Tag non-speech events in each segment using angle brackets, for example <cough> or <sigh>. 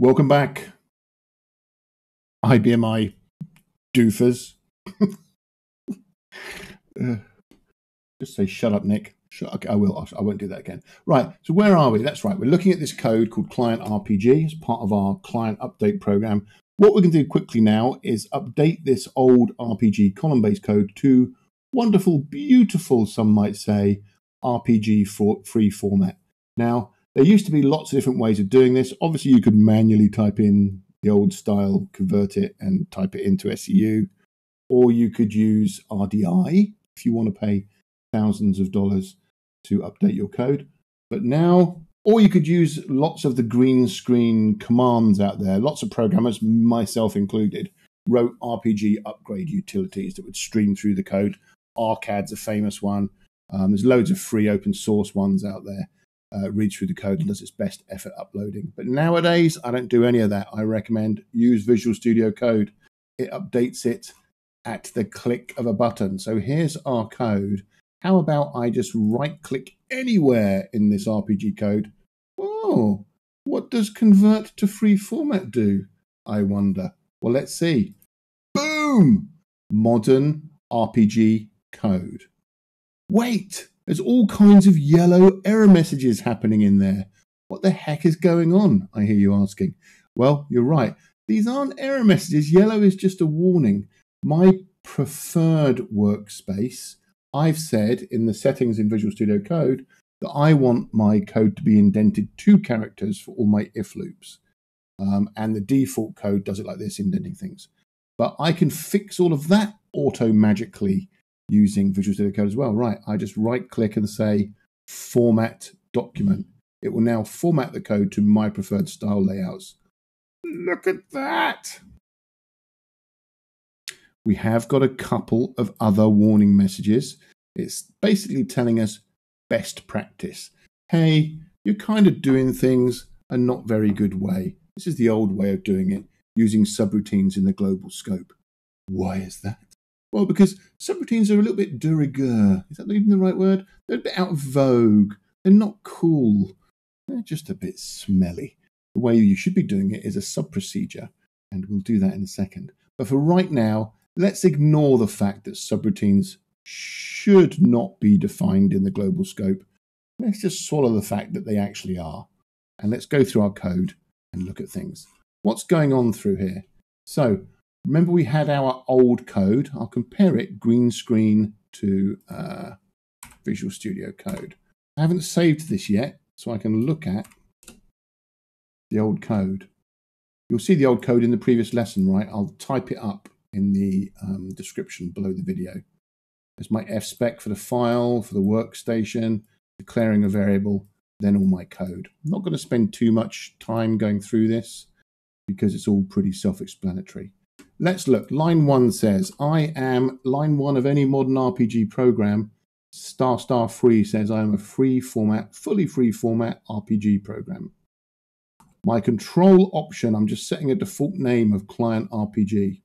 Welcome back, IBMI doofers. <laughs> uh, just say, shut up, Nick. Okay, I will. I won't do that again. Right. So where are we? That's right. We're looking at this code called Client RPG as part of our client update program. What we can do quickly now is update this old RPG column-based code to wonderful, beautiful, some might say, RPG free format. Now, there used to be lots of different ways of doing this. Obviously, you could manually type in the old style, convert it, and type it into SEU, or you could use RDI if you want to pay thousands of dollars to update your code. But now, or you could use lots of the green screen commands out there. Lots of programmers, myself included, wrote RPG upgrade utilities that would stream through the code. Arcad's a famous one. Um, there's loads of free open source ones out there. Uh, reads through the code and does its best effort uploading. But nowadays, I don't do any of that. I recommend use Visual Studio Code. It updates it at the click of a button. So here's our code how about I just right click anywhere in this RPG code? Oh, what does convert to free format do? I wonder. Well, let's see. Boom! Modern RPG code. Wait, there's all kinds of yellow error messages happening in there. What the heck is going on? I hear you asking. Well, you're right. These aren't error messages. Yellow is just a warning. My preferred workspace I've said in the settings in Visual Studio Code that I want my code to be indented two characters for all my if loops. Um, and the default code does it like this, indenting things. But I can fix all of that auto magically using Visual Studio Code as well. Right, I just right click and say format document. It will now format the code to my preferred style layouts. Look at that we have got a couple of other warning messages. It's basically telling us best practice. Hey, you're kind of doing things a not very good way. This is the old way of doing it, using subroutines in the global scope. Why is that? Well, because subroutines are a little bit de rigueur. Is that even the right word? They're a bit out of vogue. They're not cool. They're just a bit smelly. The way you should be doing it is a sub procedure, and we'll do that in a second. But for right now, let's ignore the fact that subroutines should not be defined in the global scope. Let's just swallow the fact that they actually are. And let's go through our code and look at things. What's going on through here? So remember we had our old code. I'll compare it green screen to uh, Visual Studio Code. I haven't saved this yet, so I can look at the old code. You'll see the old code in the previous lesson, right? I'll type it up in the um, description below the video. There's my fspec for the file, for the workstation, declaring a variable, then all my code. I'm not going to spend too much time going through this because it's all pretty self-explanatory. Let's look. Line one says, I am line one of any modern RPG program. Star star free says I am a free format, fully free format RPG program. My control option, I'm just setting a default name of client RPG.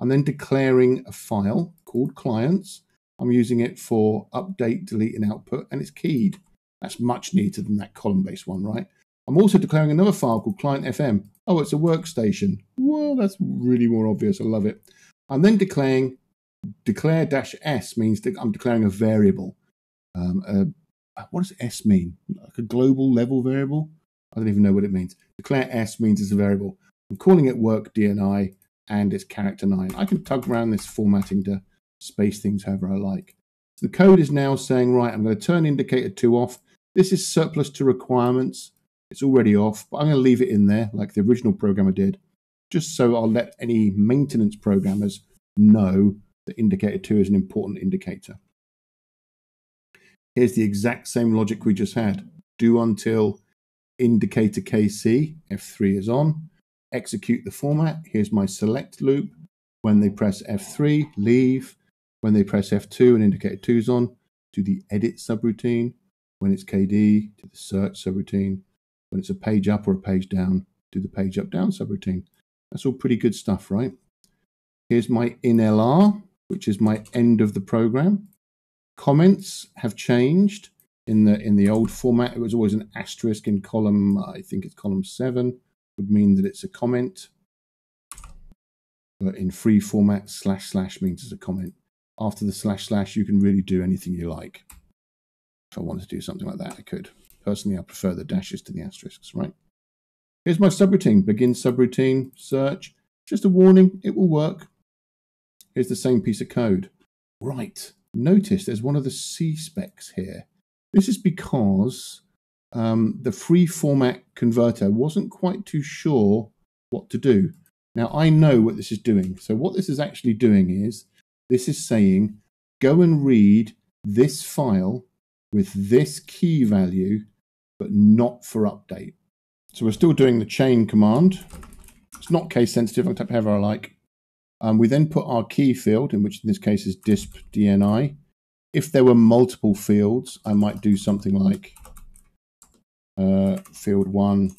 I'm then declaring a file called clients. I'm using it for update, delete, and output, and it's keyed. That's much neater than that column based one, right? I'm also declaring another file called client FM. Oh, it's a workstation. Well, that's really more obvious. I love it. I'm then declaring declare dash s means that I'm declaring a variable. Um, uh, what does s mean? Like a global level variable? I don't even know what it means. Declare s means it's a variable. I'm calling it work DNI and it's character 9. I can tug around this formatting to space things however I like. So the code is now saying, right, I'm going to turn indicator 2 off. This is surplus to requirements. It's already off, but I'm going to leave it in there like the original programmer did, just so I'll let any maintenance programmers know that indicator 2 is an important indicator. Here's the exact same logic we just had. Do until indicator KC, F3 is on, execute the format. Here's my select loop. When they press F3, leave. When they press F2 and indicator 2 is on, do the edit subroutine. When it's KD, do the search subroutine. When it's a page up or a page down, do the page up down subroutine. That's all pretty good stuff, right? Here's my inLR, which is my end of the program. Comments have changed. In the in the old format, it was always an asterisk in column, I think it's column seven would mean that it's a comment. But in free format, slash slash means it's a comment. After the slash slash, you can really do anything you like. If I wanted to do something like that, I could. Personally, I prefer the dashes to the asterisks, right? Here's my subroutine. Begin subroutine, search. Just a warning, it will work. Here's the same piece of code. Right. Notice there's one of the C specs here. This is because um, the free format converter wasn't quite too sure what to do. Now I know what this is doing. So what this is actually doing is this is saying go and read this file with this key value, but not for update. So we're still doing the chain command. It's not case sensitive. I can type however I like. Um, we then put our key field, in which in this case is disp dni. If there were multiple fields, I might do something like uh, field one,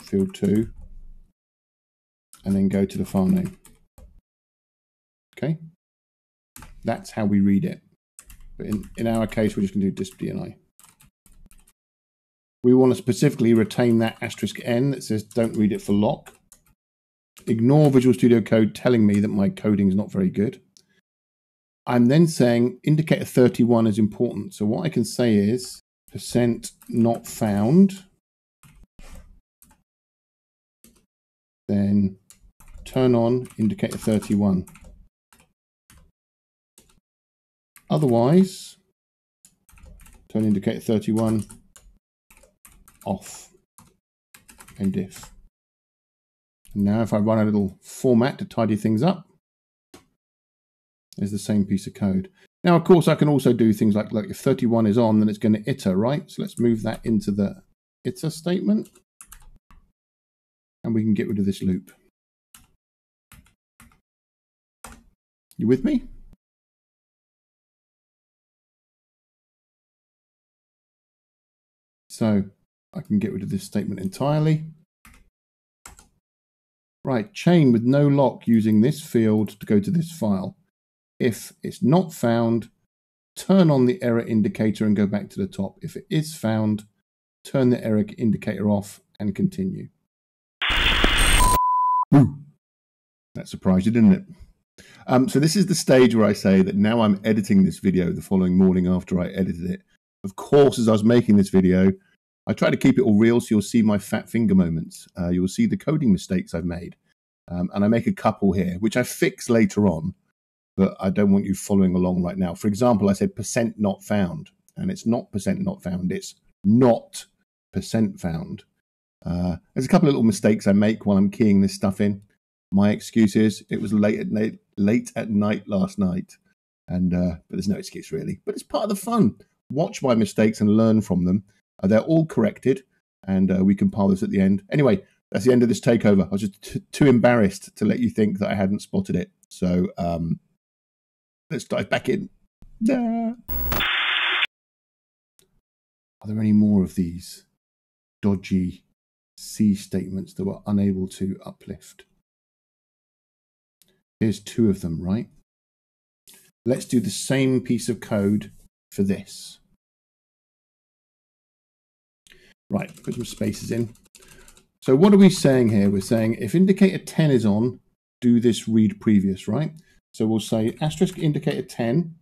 field two, and then go to the file name. Okay, that's how we read it. But in, in our case, we're just going to do disp dni. We want to specifically retain that asterisk n that says don't read it for lock. Ignore Visual Studio Code telling me that my coding is not very good. I'm then saying indicator 31 is important. So what I can say is percent not found. Then turn on indicator 31. Otherwise, turn indicator 31 off and if. And now if I run a little format to tidy things up, there's the same piece of code. Now, of course, I can also do things like, like if 31 is on, then it's going to iter, right? So let's move that into the iter statement. And we can get rid of this loop. You with me? So I can get rid of this statement entirely. Right, chain with no lock using this field to go to this file. If it's not found, turn on the error indicator and go back to the top. If it is found, turn the error indicator off and continue. That surprised you, didn't it? Um, so this is the stage where I say that now I'm editing this video the following morning after I edited it. Of course, as I was making this video, I try to keep it all real, so you'll see my fat finger moments. Uh, you'll see the coding mistakes I've made, um, and I make a couple here, which I fix later on. But I don't want you following along right now. For example, I said percent not found, and it's not percent not found. It's not percent found. Uh, there's a couple of little mistakes I make while I'm keying this stuff in. My excuse is it was late at night, late at night last night, and uh, but there's no excuse really. But it's part of the fun. Watch my mistakes and learn from them uh, they're all corrected, and uh, we compile this at the end. Anyway, that's the end of this takeover. I was just t- too embarrassed to let you think that I hadn't spotted it. So um, let's dive back in. Are there any more of these dodgy C statements that were unable to uplift? Here's two of them, right? Let's do the same piece of code for this. Right, put some spaces in. So what are we saying here? We're saying if indicator 10 is on, do this read previous, right? So we'll say asterisk indicator 10.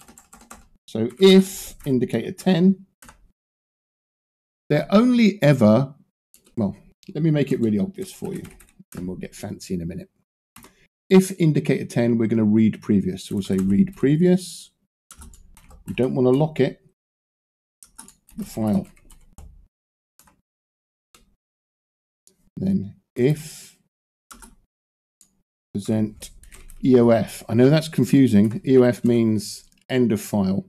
So if indicator 10, they're only ever, well, let me make it really obvious for you, and we'll get fancy in a minute. If indicator 10, we're going to read previous. So we'll say read previous. We don't want to lock it. The file Then if percent EOF. I know that's confusing. EOF means end of file,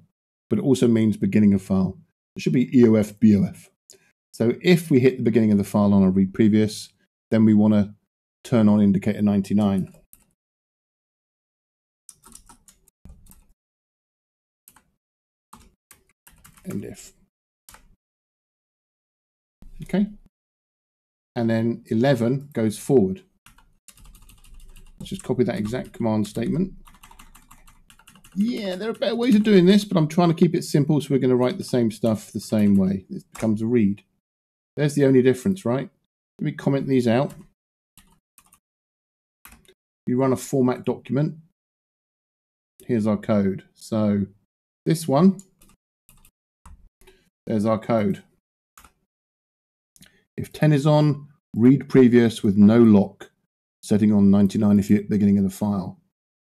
but it also means beginning of file. It should be EOF BOF. So if we hit the beginning of the file on a read previous, then we want to turn on indicator 99. And if. Okay and then 11 goes forward. Let's just copy that exact command statement. Yeah, there are better ways of doing this, but I'm trying to keep it simple, so we're going to write the same stuff the same way. It becomes a read. There's the only difference, right? Let me comment these out. we run a format document. Here's our code. So this one, there's our code. If 10 is on, read previous with no lock, setting on 99 if you're at the beginning of the file.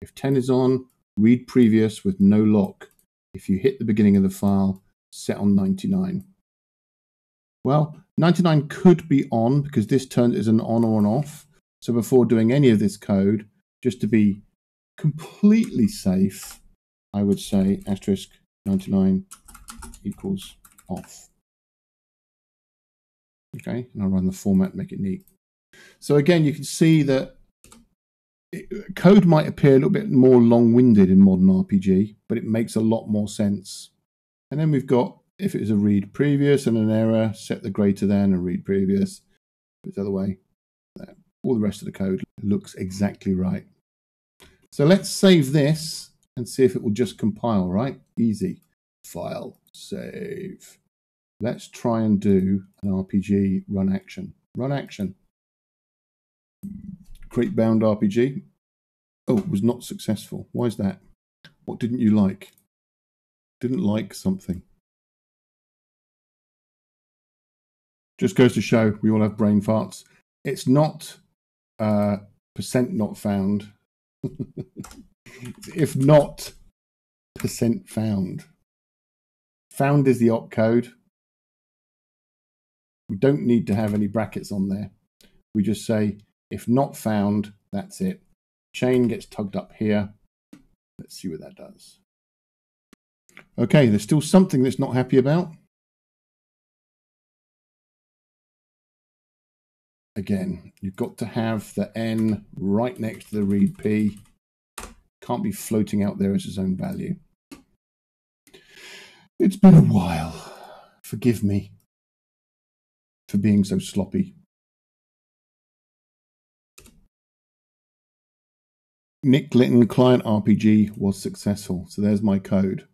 If 10 is on, read previous with no lock. If you hit the beginning of the file, set on 99. Well, 99 could be on because this turns as an on or an off. So before doing any of this code, just to be completely safe, I would say asterisk 99 equals off. Okay, and I'll run the format, make it neat. So again, you can see that it, code might appear a little bit more long-winded in modern RPG, but it makes a lot more sense. And then we've got, if it is a read previous and an error, set the greater than and read previous. It's the other way, all the rest of the code looks exactly right. So let's save this and see if it will just compile, right? Easy. File, save. Let's try and do an RPG run action. Run action. Create bound RPG. Oh, it was not successful. Why is that? What didn't you like? Didn't like something. Just goes to show we all have brain farts. It's not uh, percent not found. <laughs> if not percent found. Found is the opcode. We don't need to have any brackets on there. We just say, if not found, that's it. Chain gets tugged up here. Let's see what that does. Okay, there's still something that's not happy about. Again, you've got to have the N right next to the read P. Can't be floating out there as its own value. It's been a while. Forgive me for being so sloppy. Nick Litten client RPG was successful. So there's my code.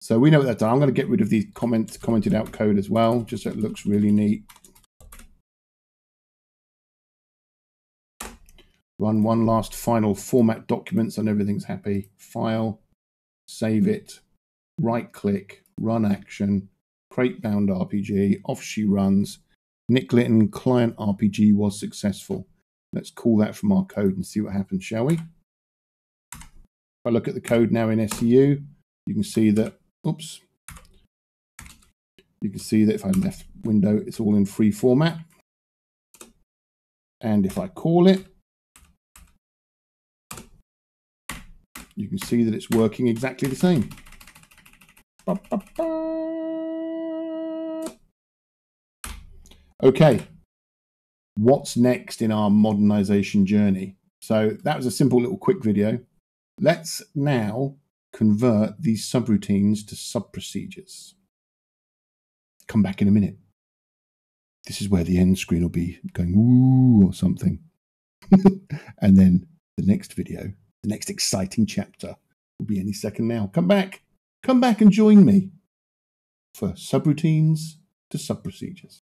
So we know what done. I'm going to get rid of the comment, commented out code as well, just so it looks really neat. Run one last final format documents and everything's happy. File, save it, right click, run action, create bound RPG, off she runs, Nick Litten client RPG was successful. Let's call that from our code and see what happens, shall we? If I look at the code now in SEU, you can see that, oops, you can see that if I left window, it's all in free format. And if I call it, you can see that it's working exactly the same. Ba -ba -ba. Okay, what's next in our modernization journey? So that was a simple little quick video. Let's now convert these subroutines to sub-procedures. Come back in a minute. This is where the end screen will be going woo or something. <laughs> and then the next video, the next exciting chapter will be any second now. Come back. Come back and join me for subroutines to sub-procedures.